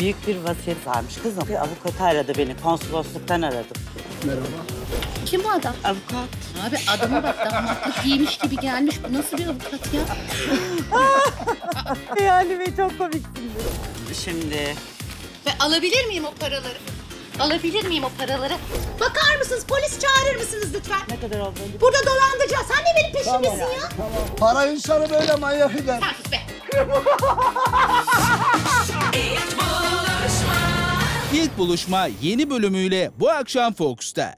büyük bir vasiyet varmış kızım. Bir avukat aradı beni, konsolosluktan aradım. Kim bu adam? Avukat. Abi adama bak damatlık giymiş gibi gelmiş. Bu nasıl bir avukat ya? Yani ve çok komiksin. Şimdi Ve alabilir miyim o paraları? Alabilir miyim o paraları? Bakar mısınız? Polis çağırır mısınız lütfen? ne kadar oldu? Burada dolandıracağız. Sen de benim peşimdesin ya. Para insanı böyle manyak eder. Sen sus be. İlk buluşma yeni bölümüyle bu akşam Fox'ta.